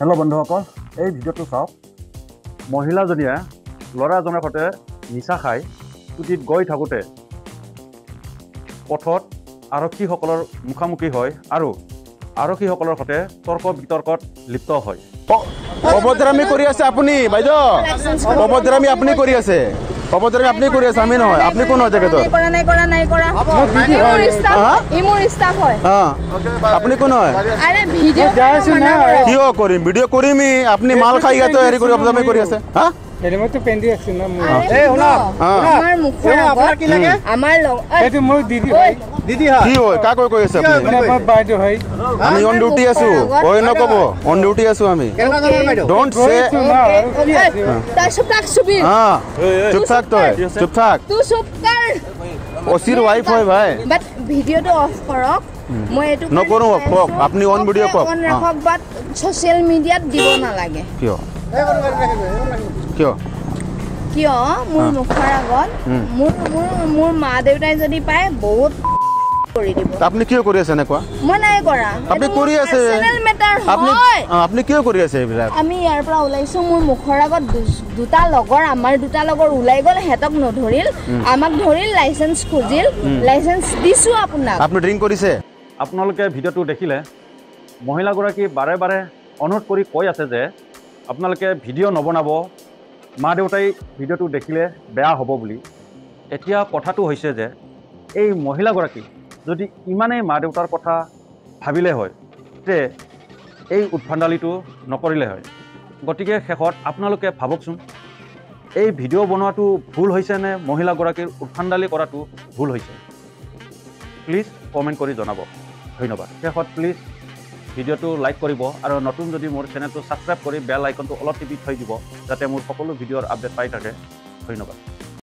Hello বন্ধুসকল এই ভিডিঅ'টো চাওক। মহিলাজনীয়ে ল'ৰা এজনৰ সৈতে নিচা খাই স্কুটিত গৈ থাকোঁতে পথত আৰক্ষীসকলৰ মুখামুখি হয় আৰু আৰক্ষীসকলৰ সৈতে তৰ্ক বিতৰ্কত লিপ্ত হয়। অভদ্ৰামী কৰি আছে আপুনি বাইদেউ। অভদ্ৰামী আপুনি কৰি আছে। অভদ্ৰামী আপুনি কৰি আছে আমি নহয়। আপুনি কোন হয় তেখেতৰ নাই কৰা নাই কৰা হয়? আপুনি কোন হয়। কিয় কৰিম? ভিডিঅ' কৰিমি আপুনি মাল খাই ইয়াতে হেৰি কৰি অভদ্ৰামী কৰি আছে। হা? হেলমেটটো পিন্ধি আছো ন মই আৰে এই শুনা শুনক, আমাৰ মুখৰ আগত আমাৰ লগ ঐ, সেইটো মোৰ দিদি ঐ, হয়। কি হয়? কাক কৈ কৈ আছে আপুনি? মই বাইদেউ হয়। আমি অন ডিউটি আছো। হয় নক'ব অন ডিউটি আছো আমি। ন কি ঐ, আছে। তই চুপ থাক চুবিৰ হা চুপ থাক তই চুপ থাক। তোৰ চুপ কৰ। অচিৰ ৱাইফ হয় ভাই। বাট ভিডিঅ'টো অফ কৰক। মই এইটো নকৰো, কওক। আপুনি on video কওক। অন ৰাখক বাট ছ'চিয়েল মিডিয়াত দিব নালাগে। কিয়? কিয়? কিয়? মোৰ মুখৰ আগত মোৰ মোৰ মোৰ মা দেউতাই যদি পায় বহুত কৰি দিব। আপুনি কিয় কৰি আছে এনেকুৱা? মই নাই কৰা। আপুনি এইটো কৰি মোৰ আছে। personal matter আপুনি হয়। অঁ, আপুনি কিয় কৰি আছে এইবিলাক? আমি ইয়াৰ পৰা ওলাইছো মোৰ মুখৰ আগত দু- দুটা লগৰ আমাৰ দুটা লগৰ ওলাই গ'ল সিহঁতক নধৰিল। আমাক ধৰিল লাইচেঞ্চ খুজিল লাইচেঞ্চ দিছো আপোনাক। আপুনি ড্ৰিংক কৰিছে? আপোনালোকে ভিডিঅ'টো দেখিলে মহিলাগৰাকী বাৰে বাৰে অনুৰোধ কৰি কৈ আছে যে আপোনালোকে ভিডিঅ' নবনাব মা দেউতাই ভিডিঅ'টো দেখিলে বেয়া হ'ব বুলি। এতিয়া কথাটো হৈছে যে এই মহিলাগৰাকী যদি ইমানেই মা দেউতাৰ কথা ভাবিলে হয় তে এই উদ্ভাণ্ডালিটো নকৰিলে হয়। গতিকে শেষত আপোনালোকে ভাবকচোন এই ভিডিঅ' বনোৱাটো ভুল হৈছে নে মহিলাগৰাকীৰ উদ্ভাণ্ডালি কৰাটো ভুল হৈছে? প্লিজ কমেণ্ট কৰি জনাব। ধন্যবাদ। শেষত প্লিজ ভিডিঅ'টো লাইক কৰিব আৰু নতুন যদি মোৰ চেনেলটো ছাবস্ক্ৰাইব কৰি বেল আইকনটো অলপ টিপি থৈ দিব যাতে মোৰ সকলো ভিডিঅ'ৰ আপডেট পাই থাকে। ধন্যবাদ।